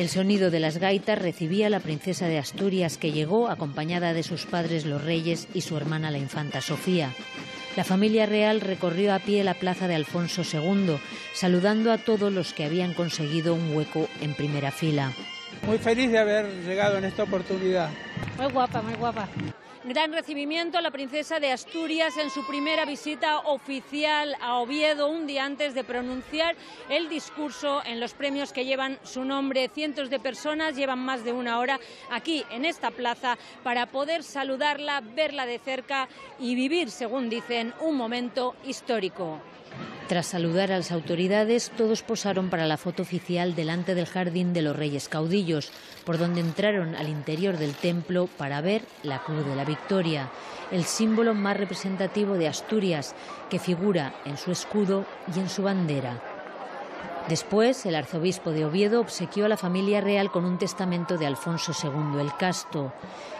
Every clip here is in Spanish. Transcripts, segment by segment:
El sonido de las gaitas recibía a la princesa de Asturias que llegó acompañada de sus padres los reyes y su hermana la infanta Sofía. La familia real recorrió a pie la plaza de Alfonso II, saludando a todos los que habían conseguido un hueco en primera fila. Muy feliz de haber llegado en esta oportunidad. Muy guapa, muy guapa. Gran recibimiento a la princesa de Asturias en su primera visita oficial a Oviedo, un día antes de pronunciar el discurso en los premios que llevan su nombre. Cientos de personas llevan más de una hora aquí en esta plaza para poder saludarla, verla de cerca y vivir, según dicen, un momento histórico. Tras saludar a las autoridades, todos posaron para la foto oficial delante del Jardín de los Reyes Caudillos, por donde entraron al interior del templo para ver la Cruz de la Victoria, el símbolo más representativo de Asturias, que figura en su escudo y en su bandera. Después, el arzobispo de Oviedo obsequió a la familia real con un testamento de Alfonso II el Casto.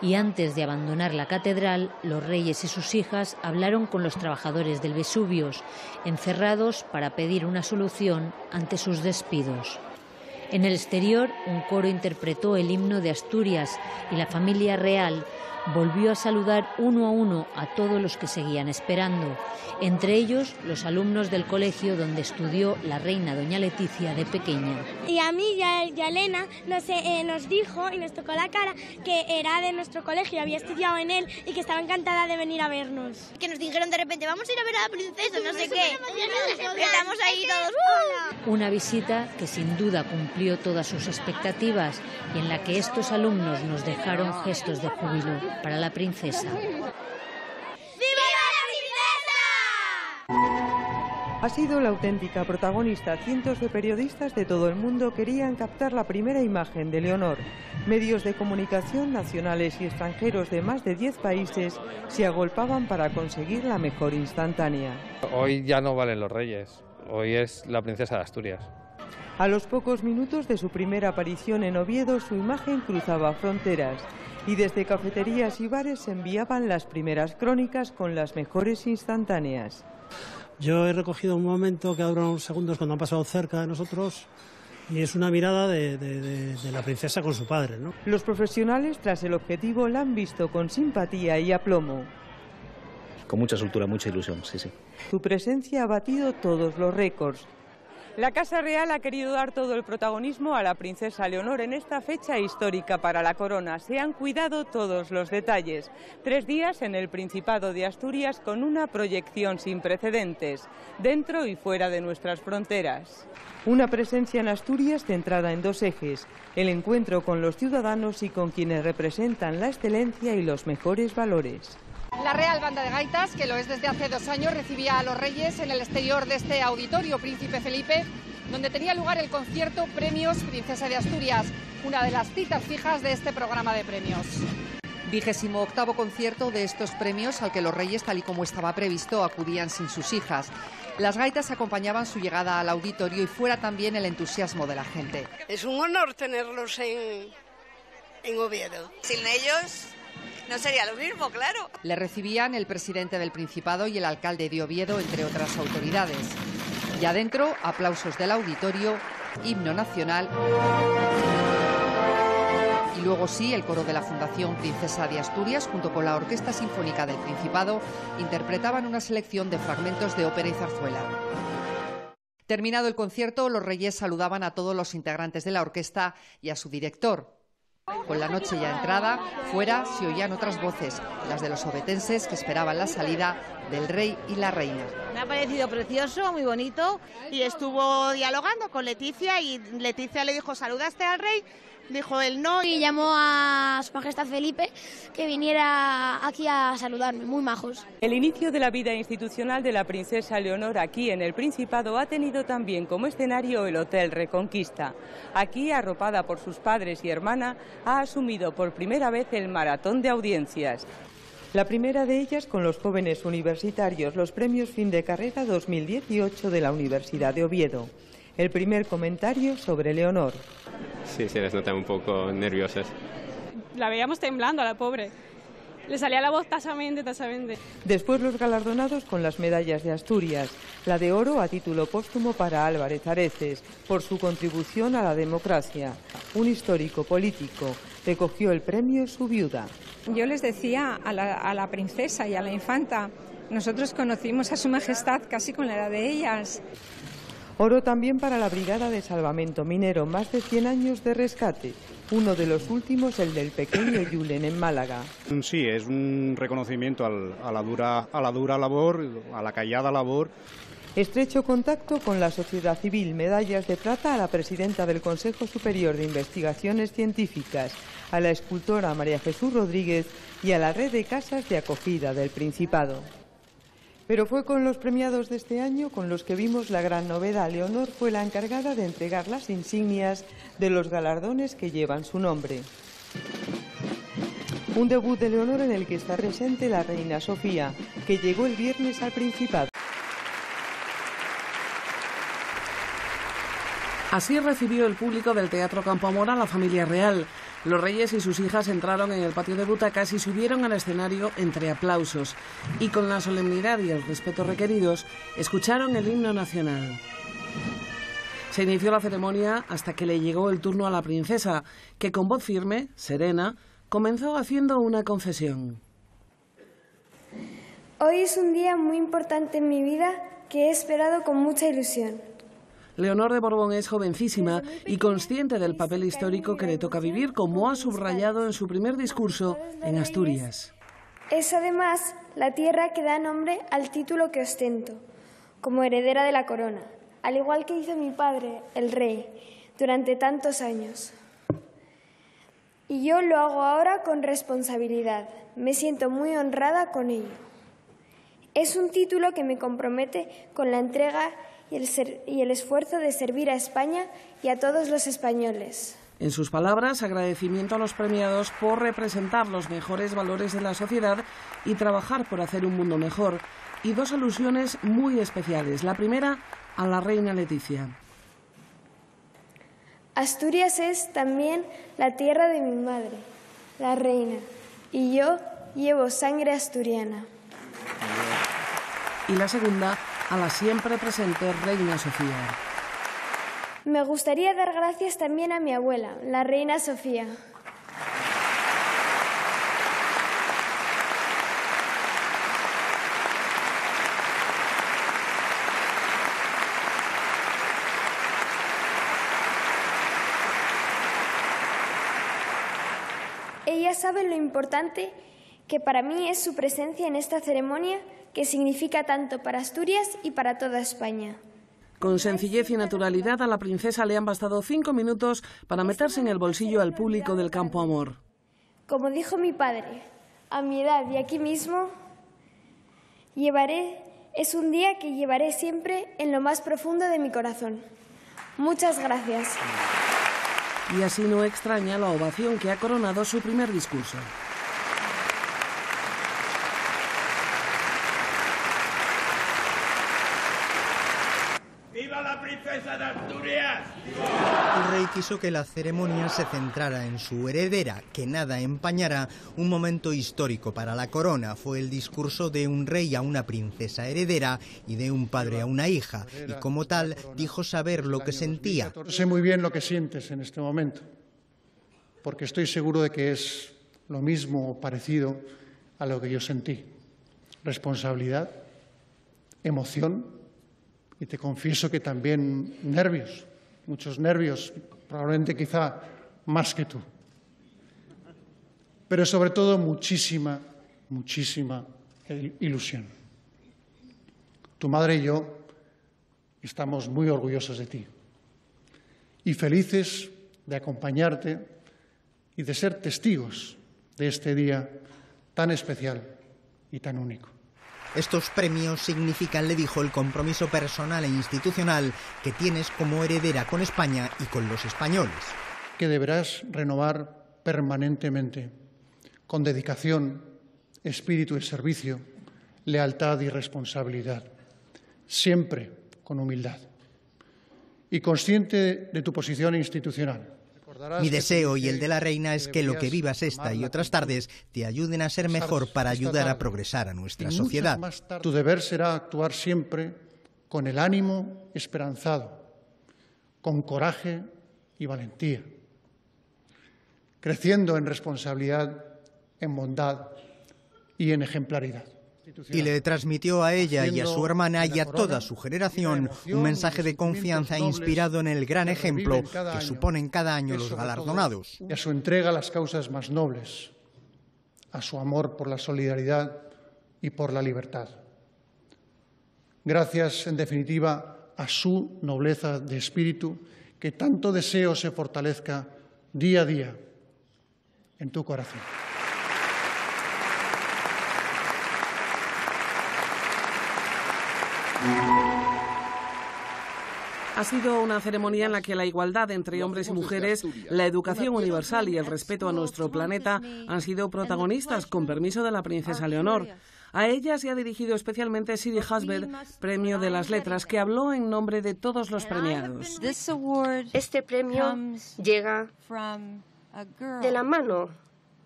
Y antes de abandonar la catedral, los reyes y sus hijas hablaron con los trabajadores del Vesuvios, encerrados para pedir una solución ante sus despidos. En el exterior, un coro interpretó el himno de Asturias y la familia real volvió a saludar uno a uno a todos los que seguían esperando, entre ellos los alumnos del colegio donde estudió la reina doña Leticia de pequeña. Y a mí y a, Elena nos, eh, nos dijo y nos tocó la cara que era de nuestro colegio, había estudiado en él y que estaba encantada de venir a vernos. Que nos dijeron de repente, vamos a ir a ver a la princesa, no sé qué. Estamos ahí todos. Una visita que sin duda cumplió todas sus expectativas y en la que estos alumnos nos dejaron gestos de júbilo para la princesa. Ha sido la auténtica protagonista. Cientos de periodistas de todo el mundo querían captar la primera imagen de Leonor. Medios de comunicación nacionales y extranjeros de más de 10 países se agolpaban para conseguir la mejor instantánea. Hoy ya no valen los reyes, hoy es la princesa de Asturias. A los pocos minutos de su primera aparición en Oviedo, su imagen cruzaba fronteras y desde cafeterías y bares se enviaban las primeras crónicas con las mejores instantáneas. Yo he recogido un momento que ha durado unos segundos cuando han pasado cerca de nosotros y es una mirada de, la princesa con su padre. ¿no? Los profesionales, tras el objetivo, la han visto con simpatía y aplomo. Con mucha soltura, mucha ilusión, sí, sí. Su presencia ha batido todos los récords. La Casa Real ha querido dar todo el protagonismo a la princesa Leonor en esta fecha histórica para la corona. Se han cuidado todos los detalles. Tres días en el Principado de Asturias con una proyección sin precedentes, dentro y fuera de nuestras fronteras. Una presencia en Asturias centrada en dos ejes, el encuentro con los ciudadanos y con quienes representan la excelencia y los mejores valores. La Real Banda de Gaitas, que lo es desde hace dos años, recibía a los reyes en el exterior de este auditorio Príncipe Felipe, donde tenía lugar el concierto Premios Princesa de Asturias, una de las citas fijas de este programa de premios. Vigésimo octavo concierto de estos premios al que los reyes, tal y como estaba previsto, acudían sin sus hijas. Las gaitas acompañaban su llegada al auditorio y fuera también el entusiasmo de la gente. Es un honor tenerlos en, en Oviedo. Sin ellos no sería lo mismo, claro. Le recibían el presidente del Principado y el alcalde de Oviedo, entre otras autoridades. Y adentro, aplausos del auditorio, himno nacional. Y luego sí, el coro de la Fundación Princesa de Asturias, junto con la Orquesta Sinfónica del Principado, interpretaban una selección de fragmentos de ópera y zarzuela. Terminado el concierto, los reyes saludaban a todos los integrantes de la orquesta y a su director, con la noche ya entrada, fuera se oían otras voces, las de los obetenses que esperaban la salida del rey y la reina. Me ha parecido precioso, muy bonito, y estuvo dialogando con Leticia y Leticia le dijo, ¿saludaste al rey? Dijo él no. Y llamó a su majestad Felipe que viniera aquí a saludarme, muy majos. El inicio de la vida institucional de la princesa Leonor aquí en el Principado ha tenido también como escenario el Hotel Reconquista. Aquí, arropada por sus padres y hermana, ha asumido por primera vez el maratón de audiencias. La primera de ellas con los jóvenes universitarios, los premios fin de carrera 2018 de la Universidad de Oviedo. El primer comentario sobre Leonor. Sí, sí, les nota un poco nerviosas. La veíamos temblando a la pobre. Le salía la voz tasamente, tasamente. Después los galardonados con las medallas de Asturias, la de oro a título póstumo para Álvarez Areces, por su contribución a la democracia. Un histórico político recogió el premio su viuda. Yo les decía a la, a la princesa y a la infanta, nosotros conocimos a su majestad casi con la edad de ellas. Oro también para la Brigada de Salvamento Minero, más de 100 años de rescate. Uno de los últimos, el del pequeño Yulen en Málaga. Sí, es un reconocimiento al, a, la dura, a la dura labor, a la callada labor. Estrecho contacto con la sociedad civil, medallas de plata a la presidenta del Consejo Superior de Investigaciones Científicas, a la escultora María Jesús Rodríguez y a la red de casas de acogida del Principado. Pero fue con los premiados de este año con los que vimos la gran novedad. Leonor fue la encargada de entregar las insignias de los galardones que llevan su nombre. Un debut de Leonor en el que está presente la reina Sofía, que llegó el viernes al Principado. Así recibió el público del Teatro Campo Amor a la familia real. Los reyes y sus hijas entraron en el patio de butacas y subieron al escenario entre aplausos y con la solemnidad y el respeto requeridos escucharon el himno nacional. Se inició la ceremonia hasta que le llegó el turno a la princesa, que con voz firme, serena, comenzó haciendo una confesión. Hoy es un día muy importante en mi vida que he esperado con mucha ilusión. Leonor de Borbón es jovencísima y consciente del papel histórico que le toca vivir, como ha subrayado en su primer discurso en Asturias. Es además la tierra que da nombre al título que ostento, como heredera de la corona, al igual que hizo mi padre, el rey, durante tantos años. Y yo lo hago ahora con responsabilidad. Me siento muy honrada con ello. Es un título que me compromete con la entrega y el, ser, y el esfuerzo de servir a España y a todos los españoles. En sus palabras, agradecimiento a los premiados por representar los mejores valores de la sociedad y trabajar por hacer un mundo mejor. Y dos alusiones muy especiales. La primera, a la reina Leticia. Asturias es también la tierra de mi madre, la reina, y yo llevo sangre asturiana. Y la segunda, a la siempre presente Reina Sofía. Me gustaría dar gracias también a mi abuela, la Reina Sofía. Ella sabe lo importante que para mí es su presencia en esta ceremonia que significa tanto para Asturias y para toda España. Con sencillez y naturalidad a la princesa le han bastado cinco minutos para meterse en el bolsillo al público del Campo Amor. Como dijo mi padre, a mi edad y aquí mismo, llevaré, es un día que llevaré siempre en lo más profundo de mi corazón. Muchas gracias. Y así no extraña la ovación que ha coronado su primer discurso. ¡Viva la princesa de Asturias! El rey quiso que la ceremonia se centrara en su heredera, que nada empañara un momento histórico para la corona. Fue el discurso de un rey a una princesa heredera y de un padre a una hija, y como tal dijo saber lo que sentía. Sé muy bien lo que sientes en este momento, porque estoy seguro de que es lo mismo o parecido a lo que yo sentí. Responsabilidad, emoción y te confieso que también nervios, muchos nervios, probablemente quizá más que tú. Pero sobre todo muchísima, muchísima ilusión. Tu madre y yo estamos muy orgullosos de ti y felices de acompañarte y de ser testigos de este día tan especial y tan único. Estos premios significan, le dijo, el compromiso personal e institucional que tienes como heredera con España y con los españoles. Que deberás renovar permanentemente, con dedicación, espíritu de servicio, lealtad y responsabilidad, siempre con humildad. Y consciente de tu posición institucional, Mi deseo y el de la reina es que lo que vivas esta y otras tardes te ayuden a ser mejor para ayudar a progresar a nuestra sociedad. Tu deber será actuar siempre con el ánimo esperanzado, con coraje y valentía, creciendo en responsabilidad, en bondad y en ejemplaridad y le transmitió a ella y a su hermana y a toda su generación un mensaje de confianza inspirado en el gran ejemplo que suponen cada año los galardonados. Y a su entrega a las causas más nobles, a su amor por la solidaridad y por la libertad. Gracias, en definitiva, a su nobleza de espíritu, que tanto deseo se fortalezca día a día en tu corazón. Ha sido una ceremonia en la que la igualdad entre hombres y mujeres, la educación universal y el respeto a nuestro planeta han sido protagonistas, con permiso de la princesa Leonor. A ella se ha dirigido especialmente Siri Hasbert, Premio de las Letras, que habló en nombre de todos los premiados. Este premio llega de la mano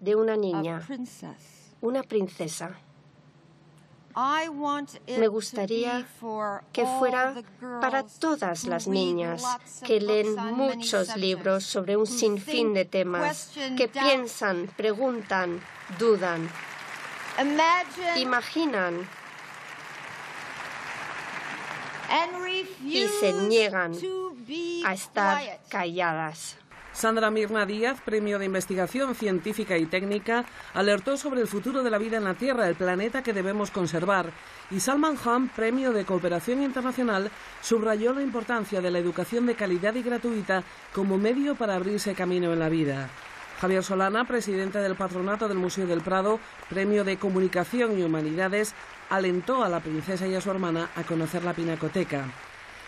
de una niña, una princesa. Me gustaría que fuera para todas las niñas que leen muchos libros sobre un sinfín de temas, que piensan, preguntan, dudan, imaginan y se niegan a estar calladas. Sandra Mirna Díaz, Premio de Investigación Científica y Técnica, alertó sobre el futuro de la vida en la Tierra, el planeta que debemos conservar. Y Salman Khan, Premio de Cooperación Internacional, subrayó la importancia de la educación de calidad y gratuita como medio para abrirse camino en la vida. Javier Solana, presidente del patronato del Museo del Prado, Premio de Comunicación y Humanidades, alentó a la princesa y a su hermana a conocer la pinacoteca.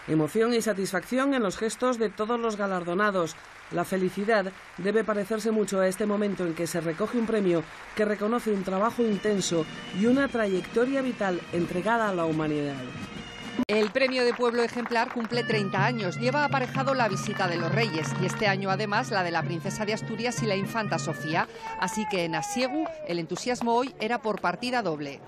Emoción y satisfacción en los gestos de todos los galardonados. La felicidad debe parecerse mucho a este momento en que se recoge un premio que reconoce un trabajo intenso y una trayectoria vital entregada a la humanidad. El premio de Pueblo Ejemplar cumple 30 años. Lleva aparejado la visita de los Reyes y este año además la de la Princesa de Asturias y la Infanta Sofía. Así que en Asiegu el entusiasmo hoy era por partida doble.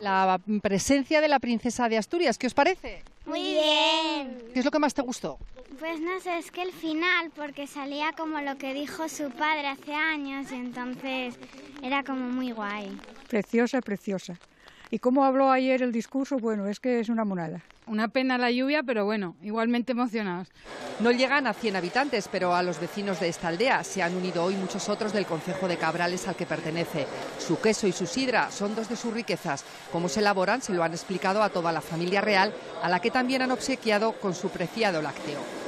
La presencia de la Princesa de Asturias, ¿qué os parece? Muy bien. ¿Qué es lo que más te gustó? Pues no sé, es que el final, porque salía como lo que dijo su padre hace años y entonces era como muy guay. Preciosa, preciosa. Y cómo habló ayer el discurso, bueno, es que es una monada. Una pena la lluvia, pero bueno, igualmente emocionados. No llegan a 100 habitantes, pero a los vecinos de esta aldea se han unido hoy muchos otros del concejo de Cabrales al que pertenece. Su queso y su sidra son dos de sus riquezas. Cómo se elaboran se lo han explicado a toda la familia real, a la que también han obsequiado con su preciado lácteo.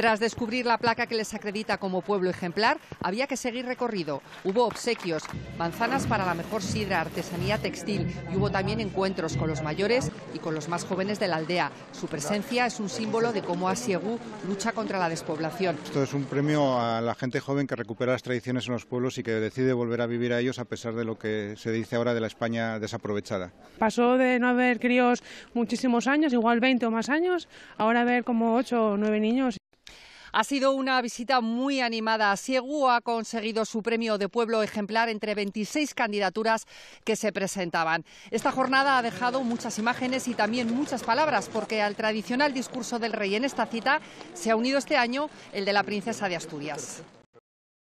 Tras descubrir la placa que les acredita como pueblo ejemplar, había que seguir recorrido. Hubo obsequios, manzanas para la mejor sidra, artesanía textil y hubo también encuentros con los mayores y con los más jóvenes de la aldea. Su presencia es un símbolo de cómo Asiegu lucha contra la despoblación. Esto es un premio a la gente joven que recupera las tradiciones en los pueblos y que decide volver a vivir a ellos a pesar de lo que se dice ahora de la España desaprovechada. Pasó de no haber críos muchísimos años, igual 20 o más años, ahora ver como 8 o 9 niños. Ha sido una visita muy animada. Siegu ha conseguido su premio de pueblo ejemplar entre 26 candidaturas que se presentaban. Esta jornada ha dejado muchas imágenes y también muchas palabras, porque al tradicional discurso del rey en esta cita se ha unido este año el de la princesa de Asturias.